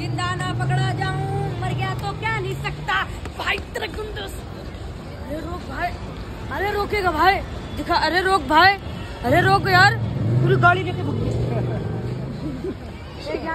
ज़िंदा ना पकड़ा जाऊँ, मर गया तो क्या नहीं सकता? भाई अरे रोक भाई, अरे रोकेगा भाई। दिखा, अरे रोक भाई, अरे रोक यार। पूरी गाड़ी लेके